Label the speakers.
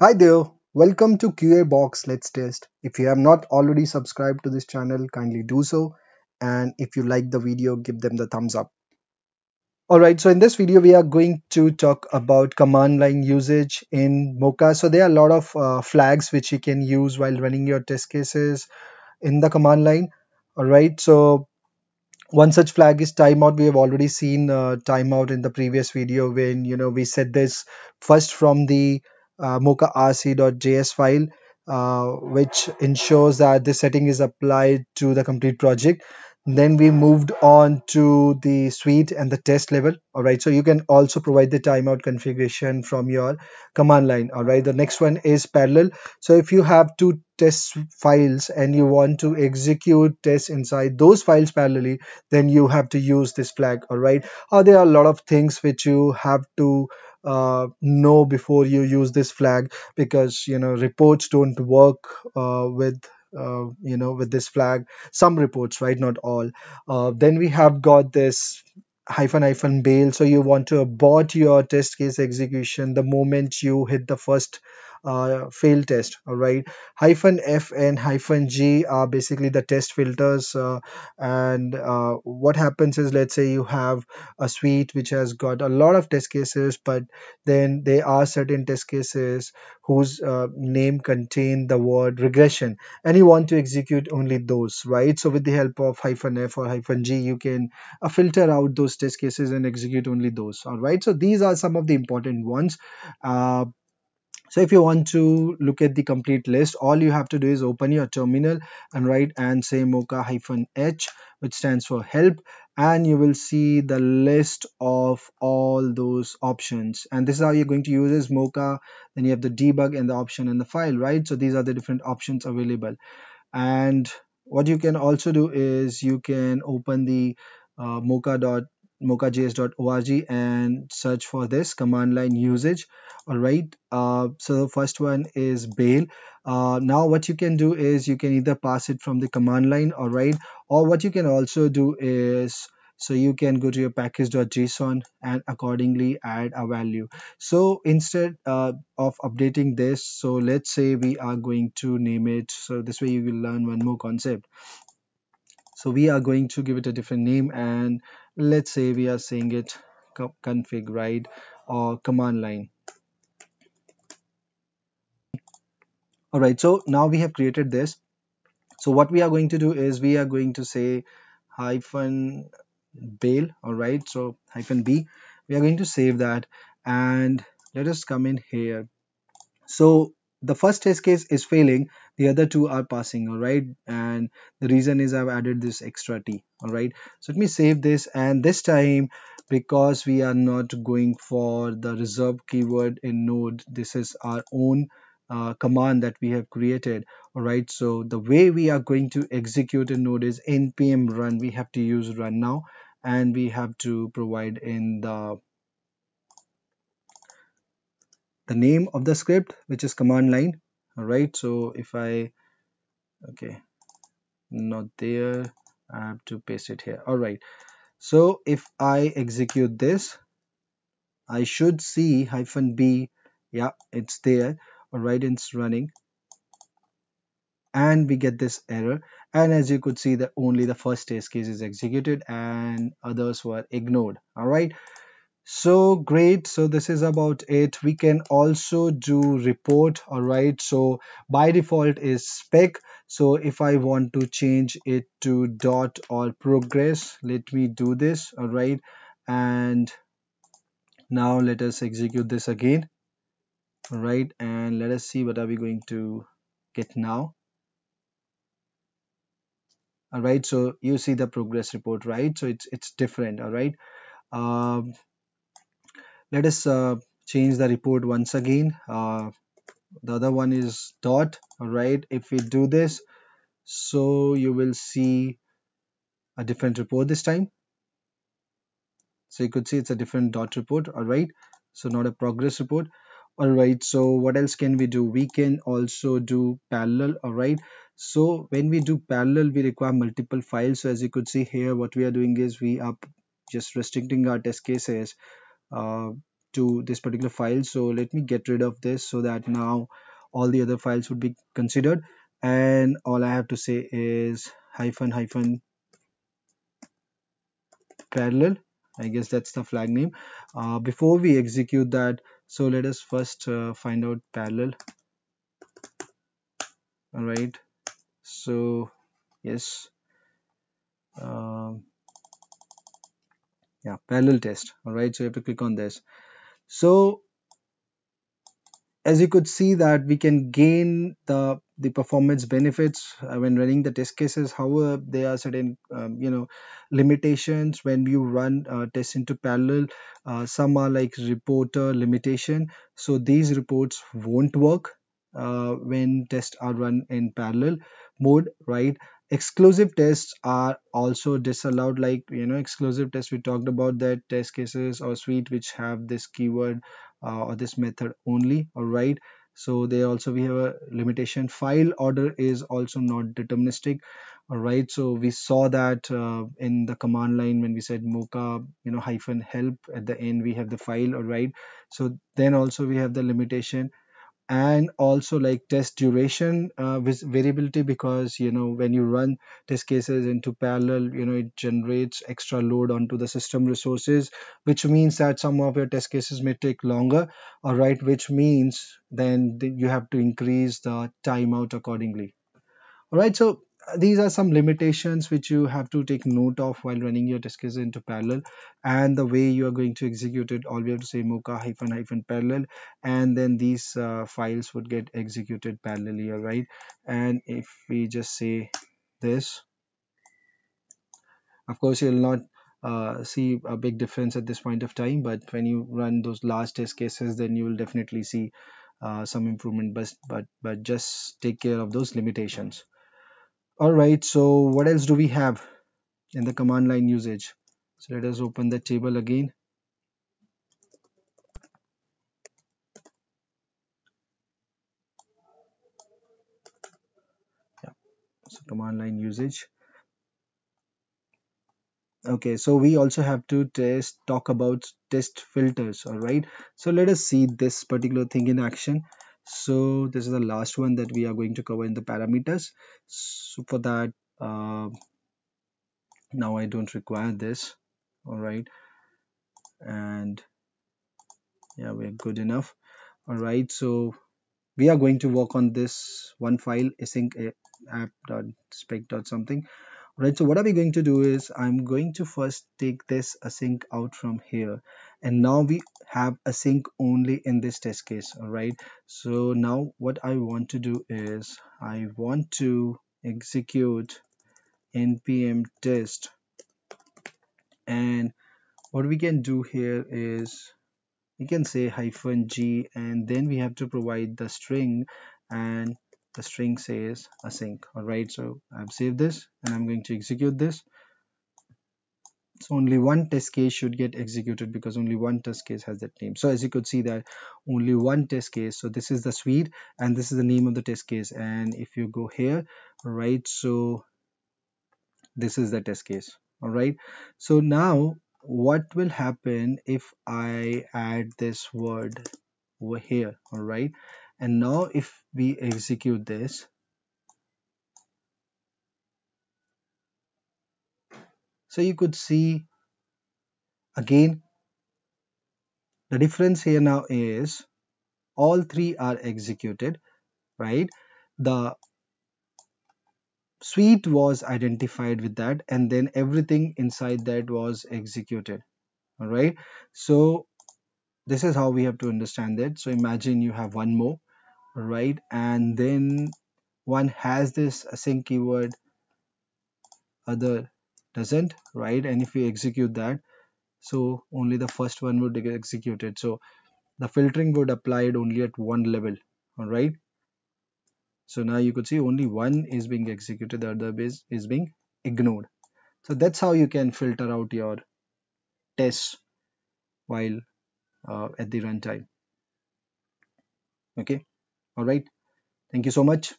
Speaker 1: Hi there, welcome to QA Box Let's Test. If you have not already subscribed to this channel, kindly do so. And if you like the video, give them the thumbs up. Alright, so in this video, we are going to talk about command line usage in Mocha. So there are a lot of uh, flags which you can use while running your test cases in the command line. Alright, so one such flag is timeout. We have already seen uh, timeout in the previous video when you know we set this first from the uh, mocha rc.js file uh, which ensures that this setting is applied to the complete project. Then we moved on to the suite and the test level. All right so you can also provide the timeout configuration from your command line. All right the next one is parallel. So if you have two test files and you want to execute tests inside those files parallelly then you have to use this flag. All right uh, there are a lot of things which you have to uh, know before you use this flag because you know reports don't work uh, with uh, you know with this flag. Some reports right? Not all. Uh, then we have got this hyphen hyphen bail. So you want to abort your test case execution the moment you hit the first uh, fail test all right hyphen f and hyphen g are basically the test filters uh, and uh, what happens is let's say you have a suite which has got a lot of test cases but then there are certain test cases whose uh, name contain the word regression and you want to execute only those right? So with the help of hyphen f or hyphen g you can uh, filter out those test cases and execute only those all right so these are some of the important ones uh, so if you want to look at the complete list all you have to do is open your terminal and write and say mocha hyphen h which stands for help and you will see the list of all those options. And this is how you're going to use is mocha then you have the debug and the option in the file right? So these are the different options available. And what you can also do is you can open the uh, mocha mochajs.org and search for this command line usage. All right uh, so the first one is bail. Uh, now what you can do is you can either pass it from the command line all right or what you can also do is so you can go to your package.json and accordingly add a value. So instead uh, of updating this so let's say we are going to name it so this way you will learn one more concept. So we are going to give it a different name and let's say we are saying it config right or command line. All right so now we have created this. So what we are going to do is we are going to say hyphen bail all right so hyphen b. We are going to save that and let us come in here. So the first test case is failing the other two are passing all right? And the reason is i've added this extra t all right? So let me save this and this time because we are not going for the reserved keyword in node this is our own uh, command that we have created all right? So the way we are going to execute a node is npm run. We have to use run now and we have to provide in the the name of the script which is command line all right so if i okay not there i have to paste it here. All right so if i execute this i should see hyphen b. Yeah it's there. All right it's running. And we get this error. And as you could see that only the first test case is executed and others were ignored. All right so great. So this is about it. We can also do report. All right. So by default is spec. So if i want to change it to dot or progress let me do this. All right. And now let us execute this again. All right. And let us see what are we going to get now. All right. So you see the progress report right? So it's it's different. All right. Um, let us uh, change the report once again. Uh, the other one is dot. All right. If we do this so you will see a different report this time. So you could see it's a different dot report. All right. So not a progress report. All right. So what else can we do? We can also do parallel. All right. So when we do parallel we require multiple files. So as you could see here what we are doing is we are just restricting our test cases uh, to this particular file. So let me get rid of this so that now all the other files would be considered. And all I have to say is hyphen hyphen parallel. I guess that's the flag name. Uh, before we execute that so let us first uh, find out parallel. All right. So yes. Um, yeah parallel test. All right so you have to click on this. So as you could see that we can gain the the performance benefits uh, when running the test cases. However there are certain um, you know limitations when you run uh, tests into parallel. Uh, some are like reporter limitation. So these reports won't work uh, when tests are run in parallel mode right exclusive tests are also disallowed like you know exclusive tests we talked about that test cases or suite which have this keyword uh, or this method only all right so they also we have a limitation. File order is also not deterministic all right so we saw that uh, in the command line when we said mocha you know hyphen help at the end we have the file all right so then also we have the limitation and also like test duration uh, with variability because you know when you run test cases into parallel you know it generates extra load onto the system resources which means that some of your test cases may take longer all right which means then you have to increase the timeout accordingly. All right so these are some limitations which you have to take note of while running your test cases into parallel and the way you are going to execute it. All we have to say mocha hyphen hyphen parallel and then these uh, files would get executed parallelly all right? And if we just say this of course you'll not uh, see a big difference at this point of time but when you run those last test cases then you will definitely see uh, some improvement but but but just take care of those limitations all right so what else do we have in the command line usage? So let us open the table again. Yeah so command line usage. Okay so we also have to test talk about test filters all right? So let us see this particular thing in action so this is the last one that we are going to cover in the parameters. So for that uh, now I don't require this. All right and yeah we're good enough. All right so we are going to work on this one file async app.spec something. Right so what are we going to do is i'm going to first take this async out from here and now we have async only in this test case all right? So now what i want to do is i want to execute npm test. And what we can do here is we can say hyphen g and then we have to provide the string and the string says async all right? So I've saved this and I'm going to execute this only one test case should get executed because only one test case has that name. So as you could see that only one test case. So this is the suite and this is the name of the test case. And if you go here right so this is the test case all right so now what will happen if I add this word over here all right and now if we execute this so you could see again the difference here now is all three are executed right? The suite was identified with that and then everything inside that was executed all right? So this is how we have to understand that. So imagine you have one more right? And then one has this async keyword other doesn't right? And if we execute that so only the first one would get executed. So the filtering would applied only at one level all right so now you could see only one is being executed the other is, is being ignored. So that's how you can filter out your tests while uh, at the runtime. Okay? All right thank you so much